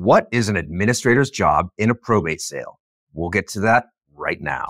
What is an administrator's job in a probate sale? We'll get to that right now.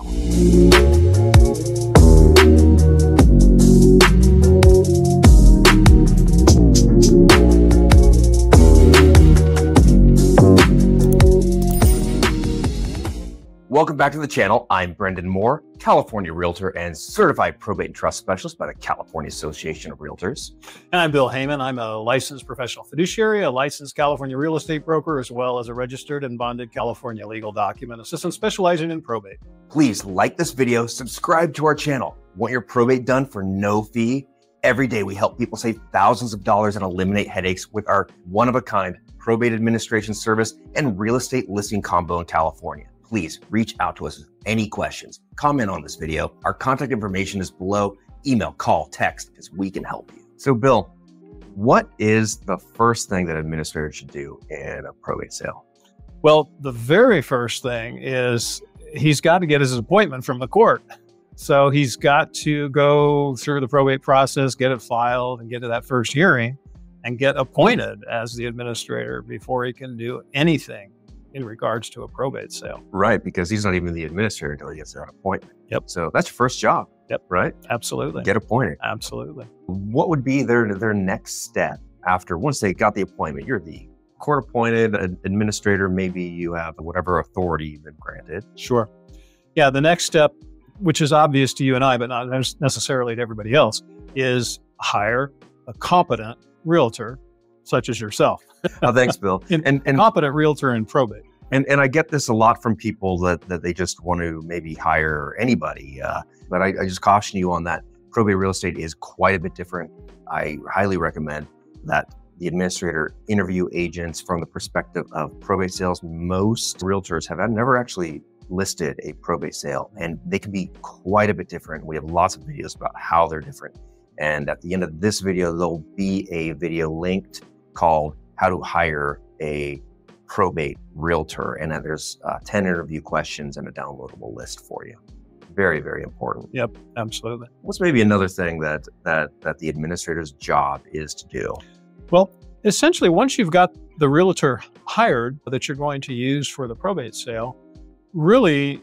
Welcome back to the channel. I'm Brendan Mohr, California Realtor and Certified Probate and Trust Specialist by the California Association of Realtors. And I'm Bill Hayman. I'm a licensed professional fiduciary, a licensed California real estate broker, as well as a registered and bonded California legal document assistant specializing in probate. Please like this video, subscribe to our channel. Want your probate done for no fee? Every day we help people save thousands of dollars and eliminate headaches with our one of a kind probate administration service and real estate listing combo in California please reach out to us with any questions. Comment on this video. Our contact information is below. Email, call, text, because we can help you. So, Bill, what is the first thing that administrators should do in a probate sale? Well, the very first thing is he's got to get his appointment from the court. So he's got to go through the probate process, get it filed, and get to that first hearing and get appointed as the administrator before he can do anything in regards to a probate sale. Right, because he's not even the administrator until he gets their appointment. Yep. So that's your first job. Yep. Right. Absolutely. Get appointed. Absolutely. What would be their their next step after once they got the appointment? You're the court appointed administrator. Maybe you have whatever authority you've been granted. Sure. Yeah. The next step, which is obvious to you and I, but not necessarily to everybody else, is hire a competent realtor such as yourself. oh, thanks, Bill. and, and, and competent realtor in probate. And and I get this a lot from people that that they just want to maybe hire anybody. Uh, but I, I just caution you on that. Probate real estate is quite a bit different. I highly recommend that the administrator interview agents from the perspective of probate sales. Most realtors have never actually listed a probate sale, and they can be quite a bit different. We have lots of videos about how they're different. And at the end of this video, there'll be a video linked called How to Hire a Probate Realtor. And then there's uh, 10 interview questions and a downloadable list for you. Very, very important. Yep, absolutely. What's maybe another thing that that that the administrator's job is to do? Well, essentially, once you've got the realtor hired that you're going to use for the probate sale, really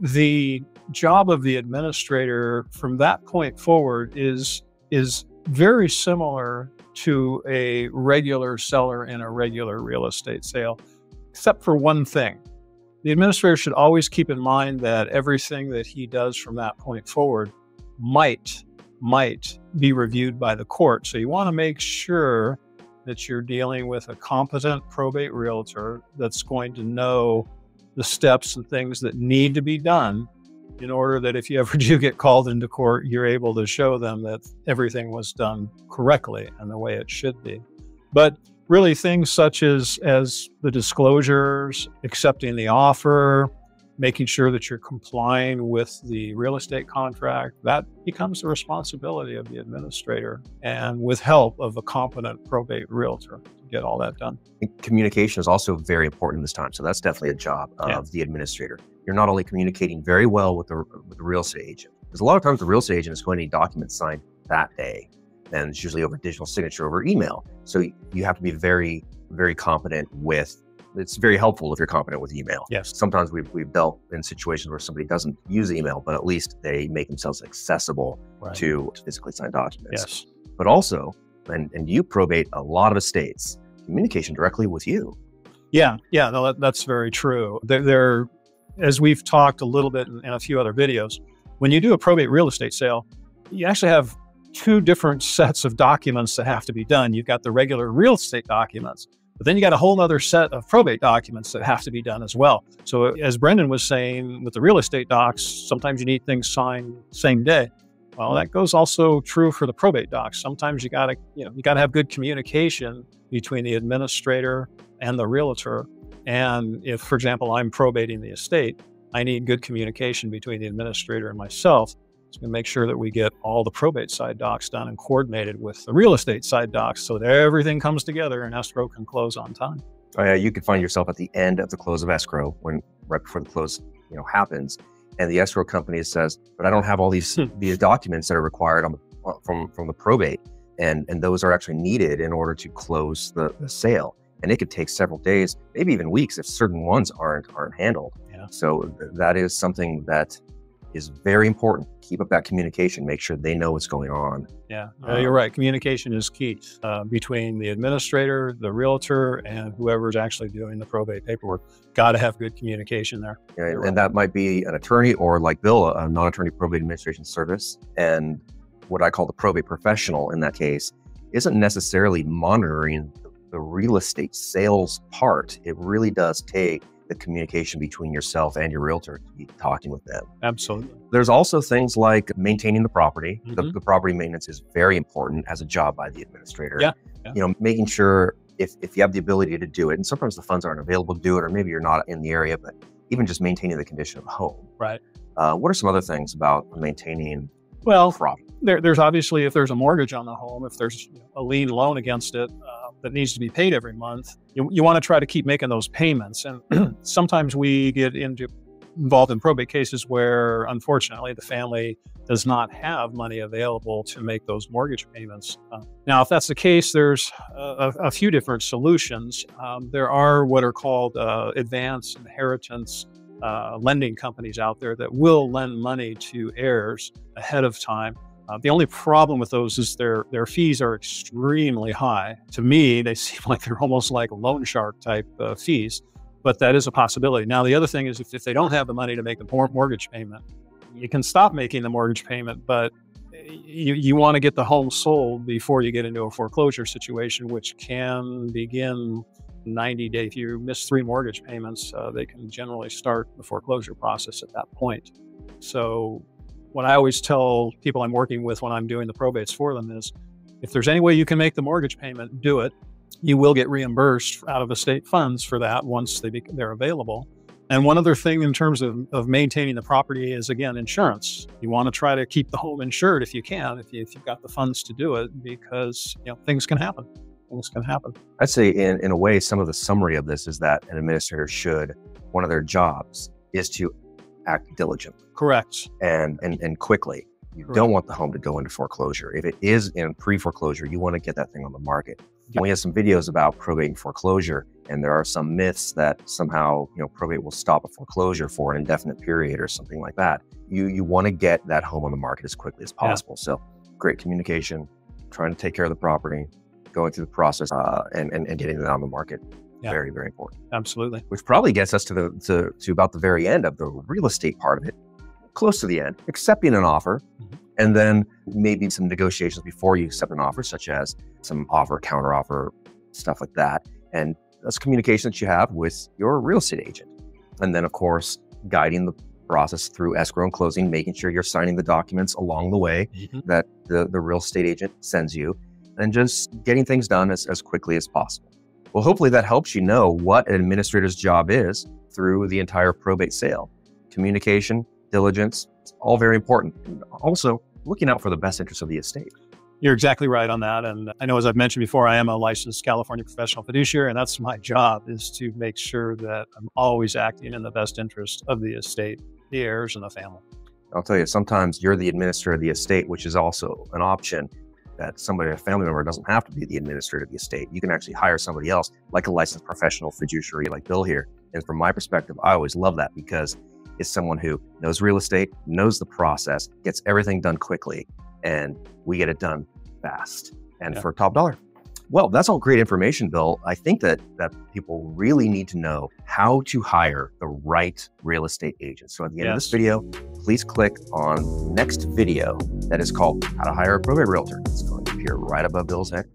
the job of the administrator from that point forward is is very similar to a regular seller in a regular real estate sale, except for one thing. The administrator should always keep in mind that everything that he does from that point forward might might be reviewed by the court. So you want to make sure that you're dealing with a competent probate realtor that's going to know the steps and things that need to be done in order that if you ever do get called into court, you're able to show them that everything was done correctly and the way it should be. But really things such as as the disclosures, accepting the offer, making sure that you're complying with the real estate contract, that becomes the responsibility of the administrator and with help of a competent probate realtor to get all that done. Communication is also very important this time. So that's definitely a job of yeah. the administrator you're not only communicating very well with the, with the real estate agent, because a lot of times the real estate agent is going to need documents signed that day, and it's usually over digital signature over email. So you have to be very, very competent with. It's very helpful if you're competent with email. Yes. Sometimes we've, we've dealt in situations where somebody doesn't use email, but at least they make themselves accessible right. to physically signed documents. Yes. But also, and, and you probate a lot of estates, communication directly with you. Yeah, yeah, no, that, that's very true. There, there, as we've talked a little bit in, in a few other videos, when you do a probate real estate sale, you actually have two different sets of documents that have to be done. You've got the regular real estate documents, but then you got a whole other set of probate documents that have to be done as well. So as Brendan was saying with the real estate docs, sometimes you need things signed same day. Well, that goes also true for the probate docs. Sometimes you got to, you know, you got to have good communication between the administrator and the realtor and if, for example, I'm probating the estate, I need good communication between the administrator and myself to make sure that we get all the probate side docs done and coordinated with the real estate side docs so that everything comes together and escrow can close on time. Oh, yeah, you could find yourself at the end of the close of escrow when right before the close, you know, happens, and the escrow company says, "But I don't have all these hmm. these documents that are required on the, from from the probate, and and those are actually needed in order to close the, the sale." and it could take several days, maybe even weeks if certain ones aren't aren't handled. Yeah. So th- that is something that is very important. Keep up that communication. Make sure they know what's going on. Yeah, uh, you're right. Communication is key uh, between the administrator, the realtor, and whoever's actually doing the probate paperwork. Got to have good communication there. And, right. and that might be an attorney or, like Bill, a non-attorney probate administration service. And what I call the probate professional in that case isn't necessarily monitoring the real estate sales part. It really does take the communication between yourself and your realtor to be talking with them. Absolutely. There's also things like maintaining the property. The, Mhm. the property maintenance is very important as a job by the administrator. Yeah, yeah. You know, making sure if, if you have the ability to do it, and sometimes the funds aren't available to do it, or maybe you're not in the area, but even just maintaining the condition of the home. Right. Uh, what are some other things about maintaining Well, property? there, there's obviously if there's a mortgage on the home, if there's a lien loan against it that needs to be paid every month, you, you want to try to keep making those payments. And sometimes we get into involved in probate cases where, unfortunately, the family does not have money available to make those mortgage payments. Uh, now, if that's the case, there's a, a few different solutions. Um, there are what are called uh, advance inheritance uh, lending companies out there that will lend money to heirs ahead of time. Uh, the only problem with those is their their fees are extremely high. To me, they seem like they're almost like loan shark type uh, fees, but that is a possibility. Now, the other thing is if, if they don't have the money to make the mortgage payment, you can stop making the mortgage payment, but you, you want to get the home sold before you get into a foreclosure situation, which can begin 90 days. If you miss three mortgage payments, uh, they can generally start the foreclosure process at that point. So, what I always tell people I'm working with when I'm doing the probates for them is if there's any way you can make the mortgage payment, do it. You will get reimbursed out of the state funds for that once they they're available. And one other thing in terms of, of maintaining the property is again insurance. You want to try to keep the home insured if you can, if, you, if you've got the funds to do it, because you know things can happen. Things can happen. I'd say, in, in a way, some of the summary of this is that an administrator should, one of their jobs is to act diligently Correct. and, and, and quickly. You Correct. don't want the home to go into foreclosure. If it is in pre foreclosure, you want to get that thing on the market. Yeah. We have some videos about probate and foreclosure, and there are some myths that somehow you know probate will stop a foreclosure for an indefinite period or something like that. You you want to get that home on the market as quickly as Yeah. possible. So great communication, trying to take care of the property, going through the process, uh, and, and and getting it on the market. Yeah. Very very important. Absolutely. Which probably gets us to the to, to about the very end of the real estate part of it, close to the end, accepting an offer, Mhm. and then maybe some negotiations before you accept an offer, such as some offer, counter offer, stuff like that. And that's communication that you have with your real estate agent. And then, of course, guiding the process through escrow and closing, making sure you're signing the documents along the way that the, the real estate agent sends you, and just getting things done as, as quickly as possible. Well, hopefully that helps you know what an administrator's job is through the entire probate sale. Communication, diligence, it's all very important. And also looking out for the best interests of the estate. You're exactly right on that. And I know, as I've mentioned before, I am a licensed California professional fiduciary, and that's my job is to make sure that I'm always acting in the best interest of the estate, the heirs, and the family. I'll tell you, sometimes you're the administrator of the estate, which is also an option that somebody, a family member, doesn't have to be the administrator of the estate. You can actually hire somebody else, like a licensed professional fiduciary like Bill here. And from my perspective, I always love that because it's someone who knows real estate, knows the process, gets everything done quickly, and we get it done fast and Yeah. for top dollar. Well, that's all great information, Bill. I think that that people really need to know how to hire the right real estate agent. So at the end of this video, please click on next video that is called How to Hire a Probate Realtor. It's going to appear right above Bill's head.